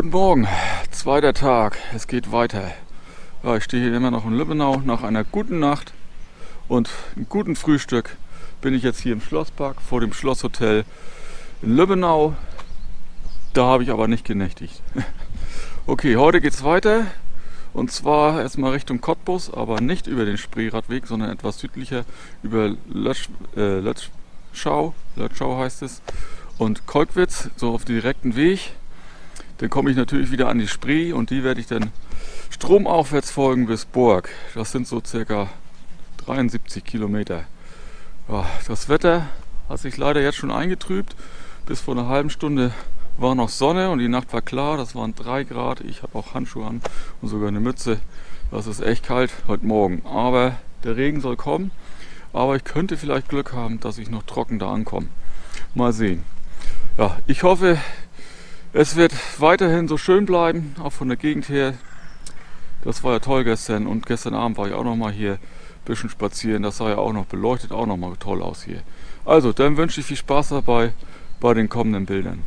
Guten Morgen, zweiter Tag, es geht weiter. Ja, ich stehe hier immer noch in Lübbenau nach einer guten Nacht und einem guten Frühstück bin ich jetzt hier im Schlosspark vor dem Schlosshotel in Lübbenau. Da habe ich aber nicht genächtigt. Okay, heute geht es weiter und zwar erstmal Richtung Cottbus, aber nicht über den Spreeradweg, sondern etwas südlicher über Lötsch, äh, Lötschau, Lötschau heißt es, und Kolkwitz, so auf den direkten Weg. Dann komme ich natürlich wieder an die Spree und die werde ich dann stromaufwärts folgen bis Burg. Das sind so circa 73 Kilometer. Ja, das Wetter hat sich leider jetzt schon eingetrübt. Bis vor einer halben Stunde war noch Sonne und die Nacht war klar. Das waren 3 Grad. Ich habe auch Handschuhe an und sogar eine Mütze. Das ist echt kalt heute Morgen. Aber der Regen soll kommen. Aber ich könnte vielleicht Glück haben, dass ich noch trocken da ankomme. Mal sehen. Ja, ich hoffe, es wird weiterhin so schön bleiben, auch von der Gegend her. Das war ja toll gestern und gestern Abend war ich auch noch mal hier ein bisschen spazieren. Das sah ja auch noch beleuchtet, auch noch mal toll aus hier. Also, dann wünsche ich viel Spaß dabei bei den kommenden Bildern.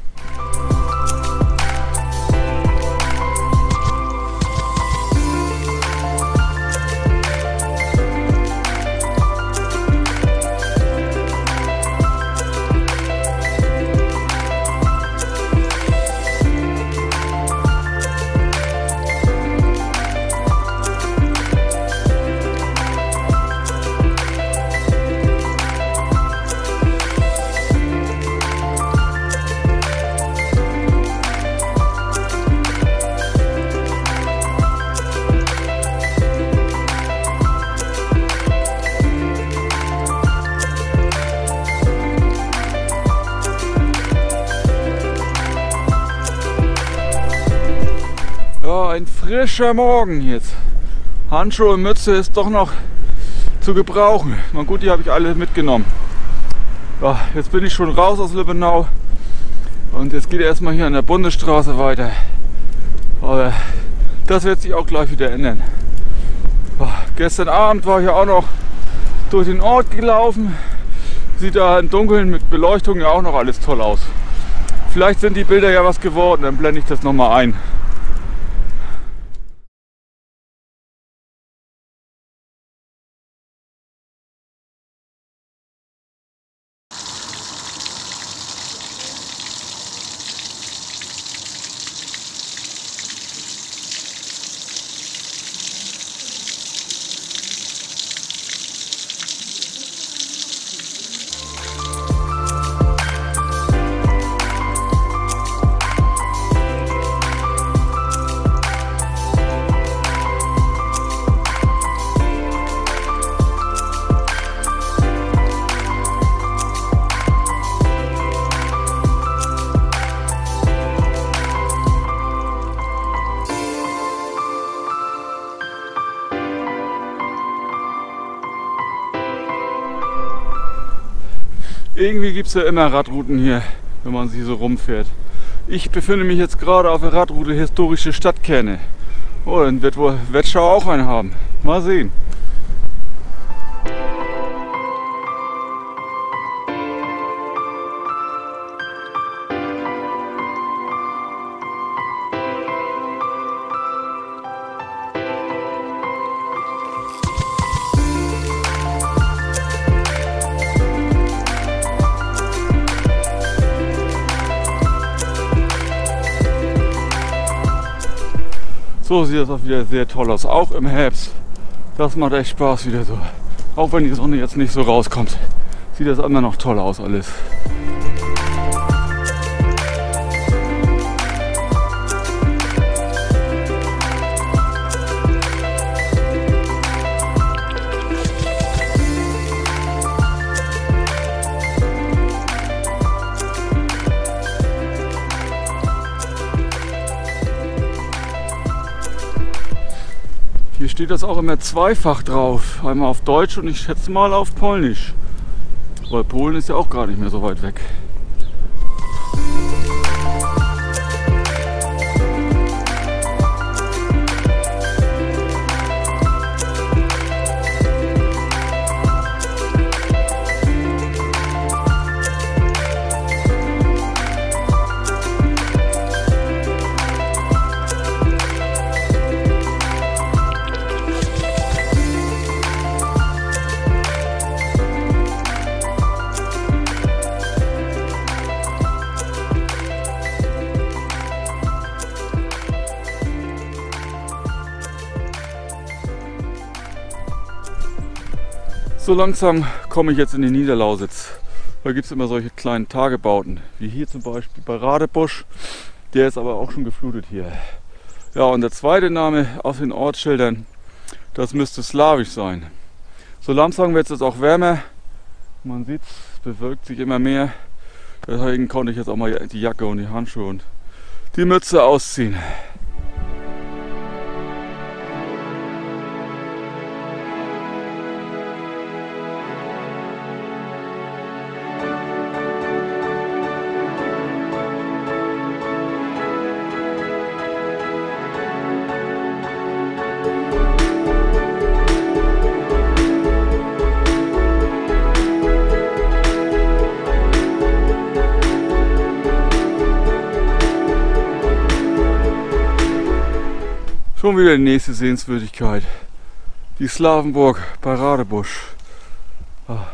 Ja, ein frischer Morgen jetzt. Handschuhe und Mütze ist doch noch zu gebrauchen. Na gut, die habe ich alle mitgenommen. Ja, jetzt bin ich schon raus aus Lübbenau und jetzt geht erstmal hier an der Bundesstraße weiter. Aber das wird sich auch gleich wieder ändern. Ja, gestern Abend war ich ja auch noch durch den Ort gelaufen. Sieht da im Dunkeln mit Beleuchtung ja auch noch alles toll aus. Vielleicht sind die Bilder ja was geworden, dann blende ich das nochmal ein. Irgendwie gibt es ja immer Radrouten hier, wenn man sie so rumfährt. Ich befinde mich jetzt gerade auf der Radroute Historische Stadtkerne. Oh, dann wird wohl Wettschau auch einen haben. Mal sehen. So sieht das auch wieder sehr toll aus, auch im Herbst. Das macht echt Spaß wieder so. Auch wenn die Sonne jetzt nicht so rauskommt, sieht das immer noch toll aus alles. Das auch immer zweifach drauf. Einmal auf Deutsch und ich schätze mal auf Polnisch. Weil Polen ist ja auch gar nicht mehr so weit weg. So langsam komme ich jetzt in die Niederlausitz. Da gibt es immer solche kleinen Tagebauten, wie hier zum Beispiel bei Radebusch. Der ist aber auch schon geflutet hier. Ja, und der zweite Name auf den Ortsschildern, das müsste slawisch sein. So langsam wird es jetzt auch wärmer. Man sieht, es bewölkt sich immer mehr. Deswegen konnte ich jetzt auch mal die Jacke und die Handschuhe und die Mütze ausziehen. Schon wieder die nächste Sehenswürdigkeit. Die Slavenburg bei Radebusch. Ah.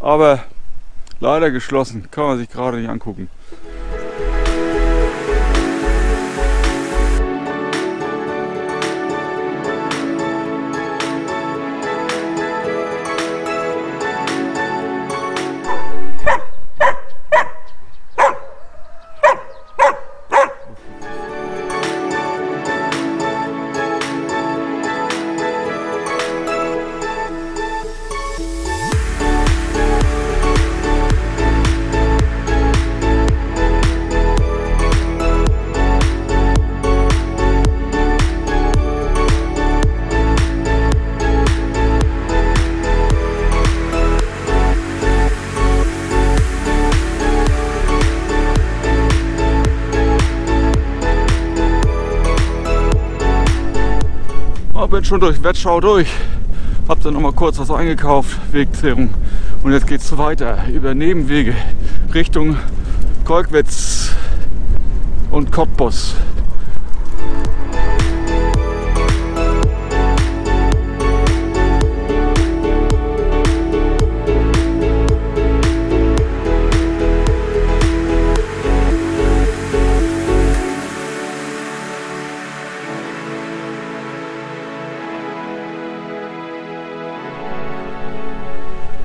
Aber leider geschlossen, kann man sich gerade nicht angucken. Bin schon durch Wettschau durch. Hab dann noch mal kurz was eingekauft, Wegzehrung. Und jetzt geht es weiter über Nebenwege Richtung Kolkwitz und Cottbus.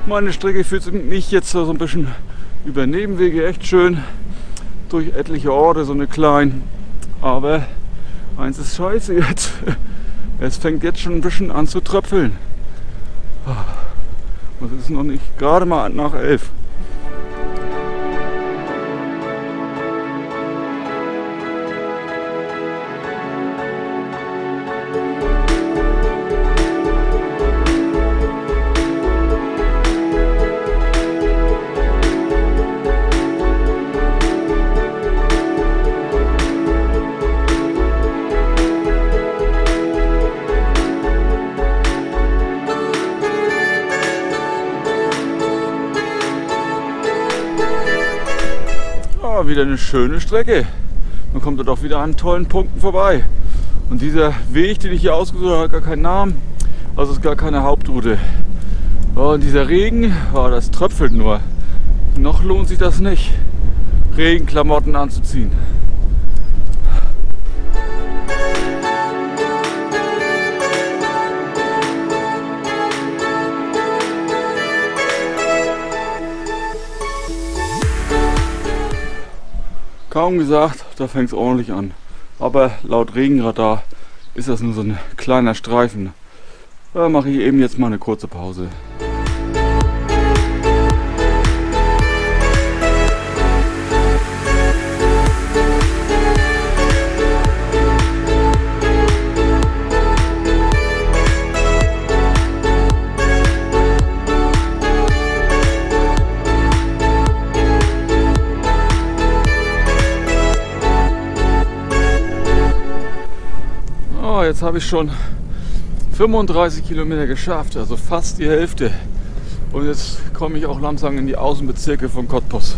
Meine Strecke führt mich jetzt so ein bisschen über Nebenwege echt schön durch etliche Orte, so eine kleinen. Aber eins ist scheiße jetzt. Es fängt jetzt schon ein bisschen an zu tröpfeln. Es ist noch nicht gerade mal nach elf. Wieder eine schöne Strecke. Man kommt dort auch wieder an tollen Punkten vorbei. Und dieser Weg, den ich hier ausgesucht habe, hat gar keinen Namen. Also ist gar keine Hauptroute. Oh, und dieser Regen, oh, das tröpfelt nur. Noch lohnt sich das nicht, Regenklamotten anzuziehen. Kaum gesagt, da fängt es ordentlich an. Aber laut Regenradar ist das nur so ein kleiner Streifen. Da mache ich eben jetzt mal eine kurze Pause. Jetzt habe ich schon 35 Kilometer geschafft, also fast die Hälfte. Und jetzt komme ich auch langsam in die Außenbezirke von Cottbus.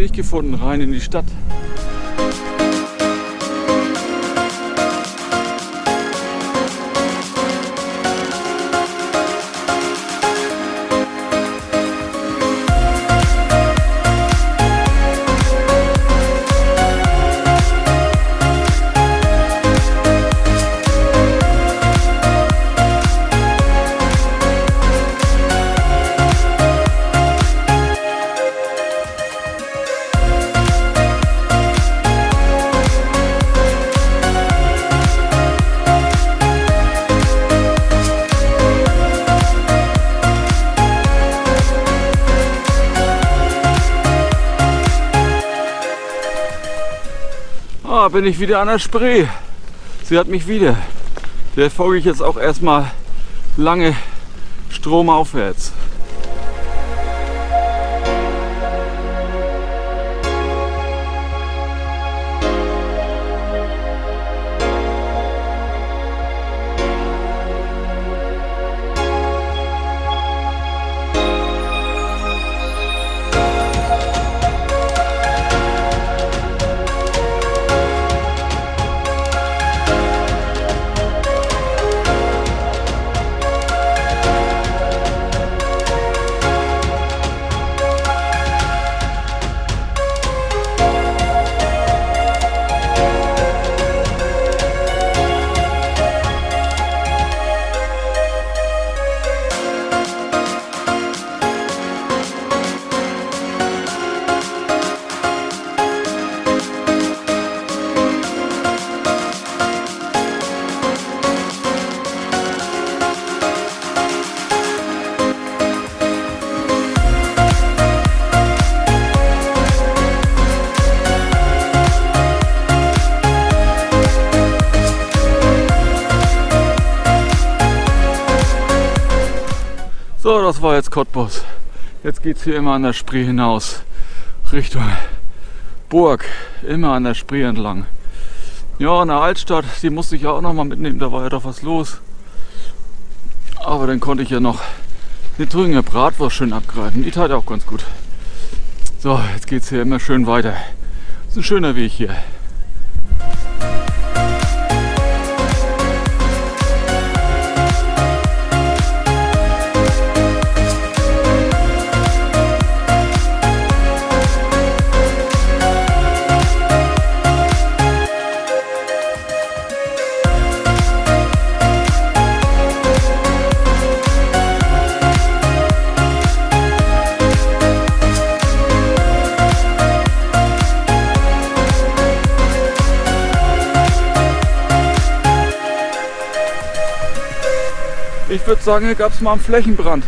Weg gefunden rein in die Stadt. Bin ich wieder an der Spree. Sie hat mich wieder. Der folge ich jetzt auch erstmal lange stromaufwärts. So, das war jetzt Cottbus. Jetzt geht es hier immer an der Spree hinaus. Richtung Burg. Immer an der Spree entlang. Ja, in der Altstadt, die musste ich ja auch noch mal mitnehmen. Da war ja doch was los. Aber dann konnte ich ja noch eine Trünger Bratwurst schön abgreifen. Die tat auch ganz gut. So, jetzt geht es hier immer schön weiter. Das ist ein schöner Weg hier. Würde sagen, hier gab es mal einen Flächenbrand.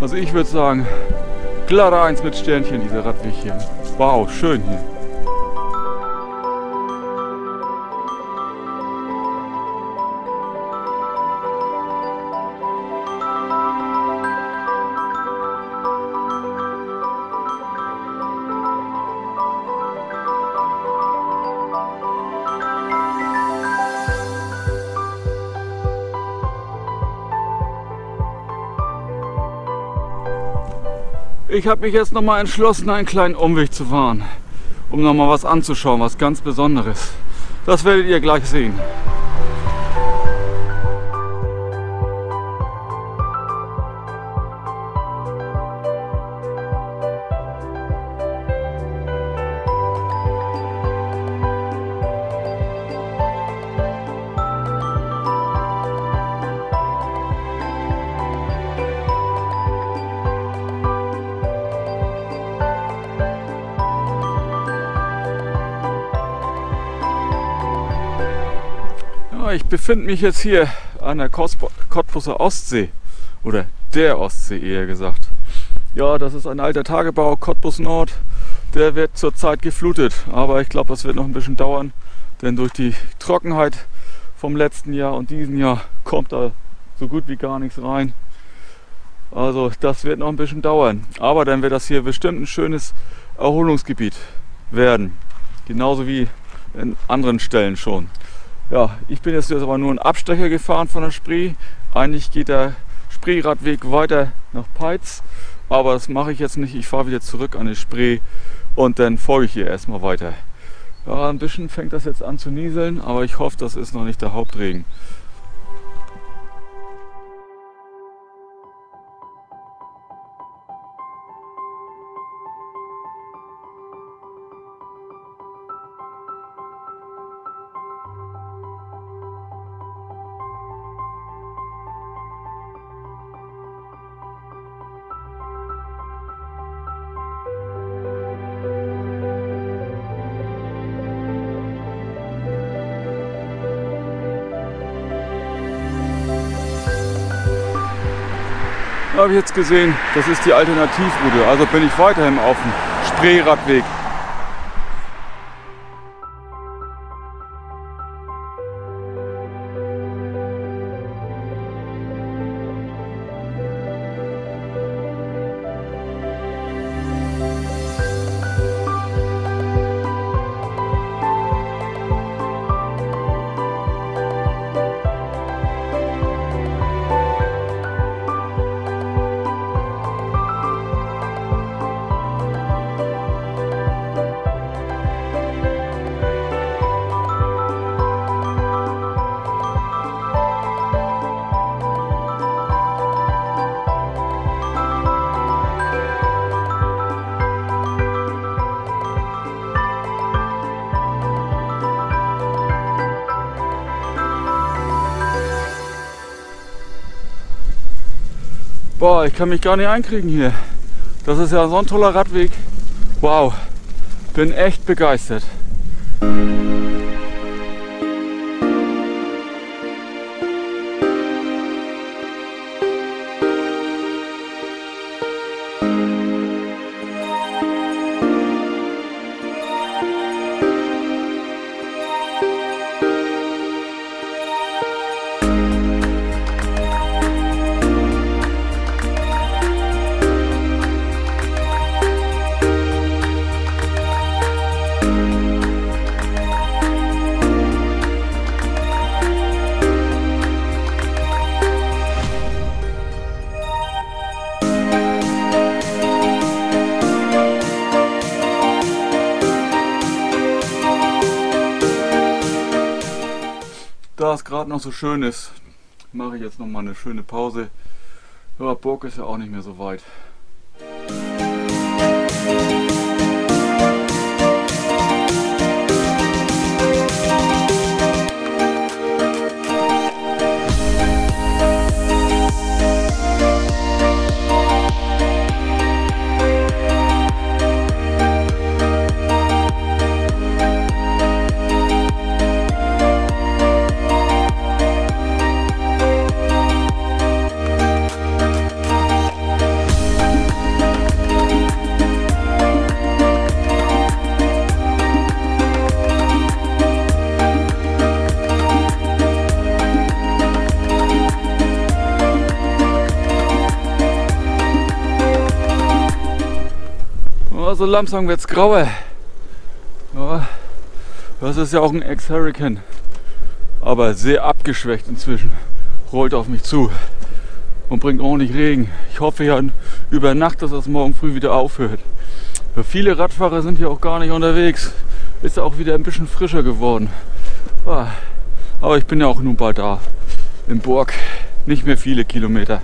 Also ich würde sagen, klare 1 mit Sternchen, dieser Radweg hier. Wow, schön hier. Ich habe mich jetzt nochmal entschlossen, einen kleinen Umweg zu fahren, um nochmal was anzuschauen, was ganz Besonderes. Das werdet ihr gleich sehen. Befinde mich jetzt hier an der Cottbuser Ostsee oder der Ostsee eher gesagt. Ja, das ist ein alter Tagebau, Cottbus Nord. Der wird zurzeit geflutet, aber ich glaube, das wird noch ein bisschen dauern, denn durch die Trockenheit vom letzten Jahr und diesem Jahr kommt da so gut wie gar nichts rein. Also das wird noch ein bisschen dauern. Aber dann wird das hier bestimmt ein schönes Erholungsgebiet werden. Genauso wie in anderen Stellen schon. Ja, ich bin jetzt aber nur einen Abstecher gefahren von der Spree. Eigentlich geht der Spreeradweg weiter nach Peitz, aber das mache ich jetzt nicht. Ich fahre wieder zurück an die Spree und dann folge ich hier erstmal weiter. Ja, ein bisschen fängt das jetzt an zu nieseln, aber ich hoffe, das ist noch nicht der Hauptregen. Habe ich jetzt gesehen, das ist die Alternativroute. Also bin ich weiterhin auf dem Spreeradweg. Ich kann mich gar nicht einkriegen hier. Das ist ja so ein toller Radweg. Wow, bin echt begeistert. Gerade noch so schön ist, mache ich jetzt noch mal eine schöne Pause. Ja, Burg ist ja auch nicht mehr so weit. So langsam wird es grauer. Ja, das ist ja auch ein Ex-Hurricane. Aber sehr abgeschwächt inzwischen. Rollt auf mich zu und bringt ordentlich Regen. Ich hoffe ja über Nacht, dass das morgen früh wieder aufhört. Ja, viele Radfahrer sind hier auch gar nicht unterwegs. Ist auch wieder ein bisschen frischer geworden. Ah, aber ich bin ja auch nun bald da. In Burg. Nicht mehr viele Kilometer.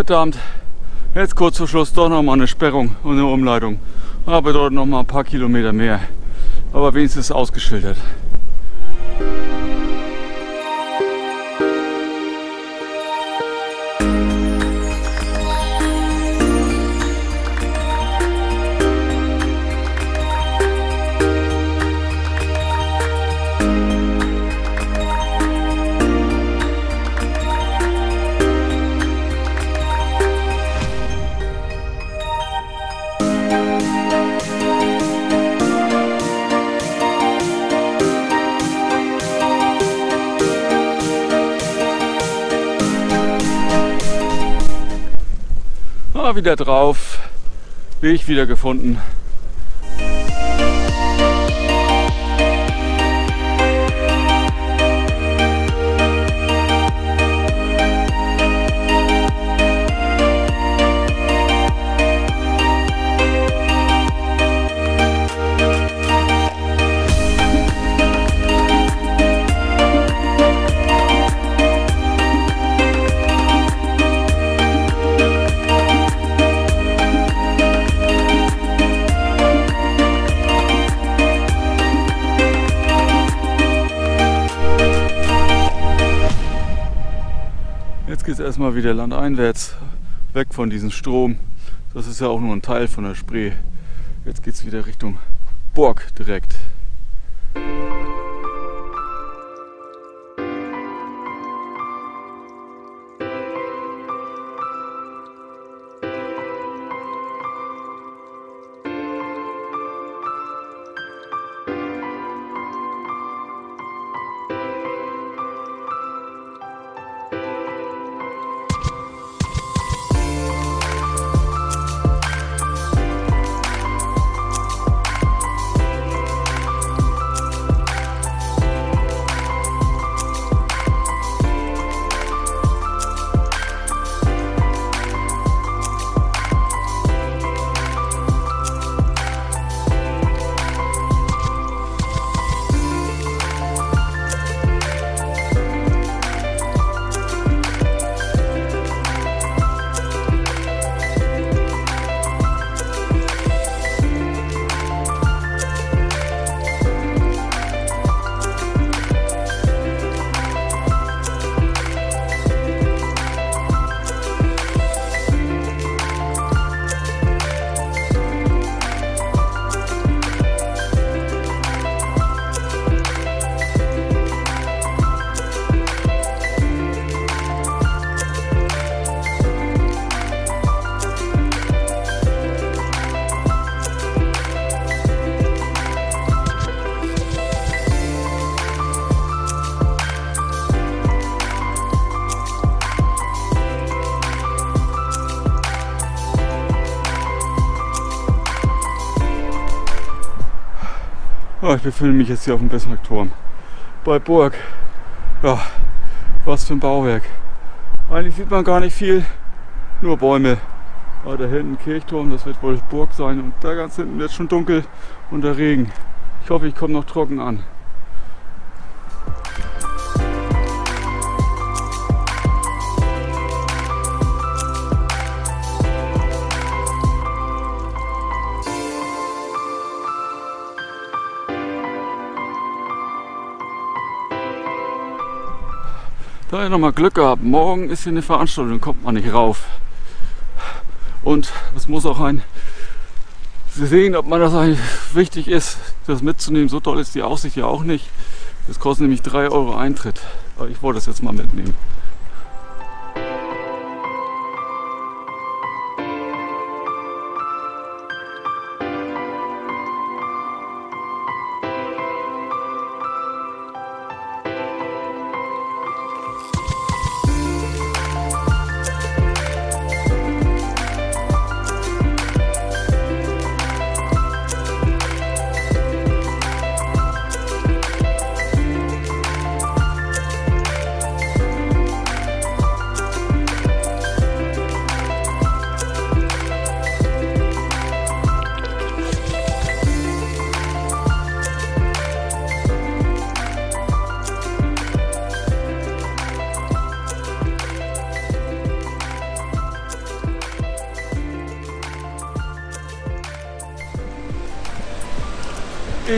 Verdammt, jetzt kurz vor Schluss doch noch mal eine Sperrung und eine Umleitung. Aber dort noch mal ein paar Kilometer mehr. Aber wenigstens ausgeschildert. Ah, wieder drauf. Weg wieder gefunden. Erstmal wieder landeinwärts, weg von diesem Strom. Das ist ja auch nur ein Teil von der Spree. Jetzt geht es wieder Richtung Burg direkt. Ich befinde mich jetzt hier auf dem Bismarckturm. Bei Burg. Ja, was für ein Bauwerk. Eigentlich sieht man gar nicht viel, nur Bäume. Aber da hinten Kirchturm, das wird wohl Burg sein. Und da ganz hinten wird schon dunkel und der Regen. Ich hoffe, ich komme noch trocken an. Habe ich nochmal Glück gehabt. Morgen ist hier eine Veranstaltung, kommt man nicht rauf. Und es muss auch ein Sie sehen, ob man das eigentlich wichtig ist, das mitzunehmen. So toll ist die Aussicht ja auch nicht. Das kostet nämlich 3 Euro Eintritt. Aber ich wollte das jetzt mal mitnehmen.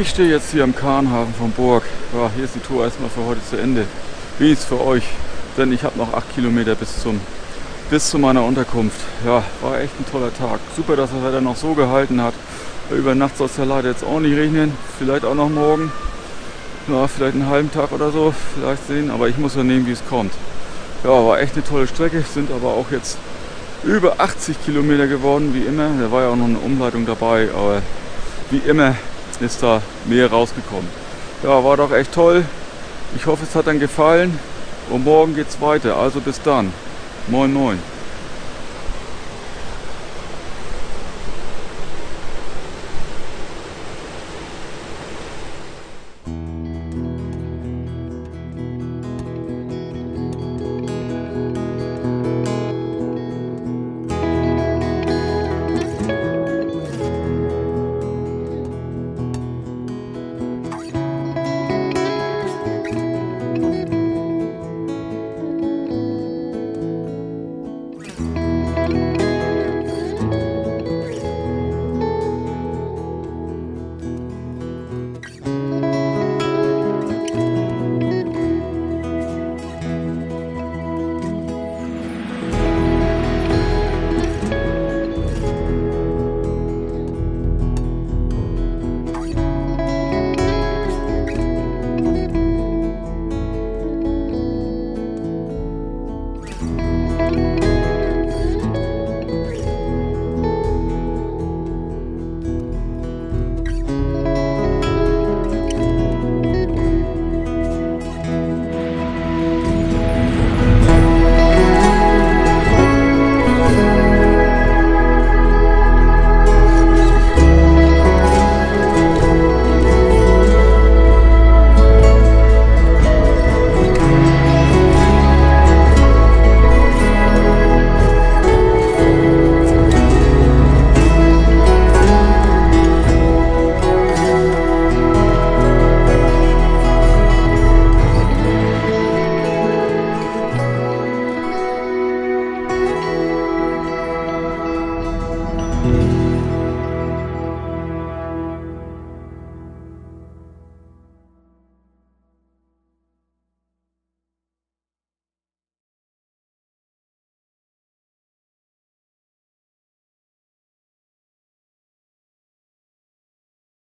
Ich stehe jetzt hier am Kahnhafen von Burg. Ja, hier ist die Tour erstmal für heute zu Ende. Wie ist es für euch? Denn ich habe noch 8 Kilometer bis, zum, bis zu meiner Unterkunft. Ja, war echt ein toller Tag. Super, dass das Wetter noch so gehalten hat. Über Nacht soll es ja leider jetzt auch nicht regnen. Vielleicht auch noch morgen. Ja, vielleicht einen halben Tag oder so. Vielleicht sehen. Aber ich muss ja nehmen, wie es kommt. Ja, war echt eine tolle Strecke. Sind aber auch jetzt über 80 Kilometer geworden, wie immer. Da war ja auch noch eine Umleitung dabei. Aber wie immer ist da mehr rausgekommen. Ja, war doch echt toll. Ich hoffe, es hat dann gefallen und morgen geht's weiter. Also bis dann. Moin, moin.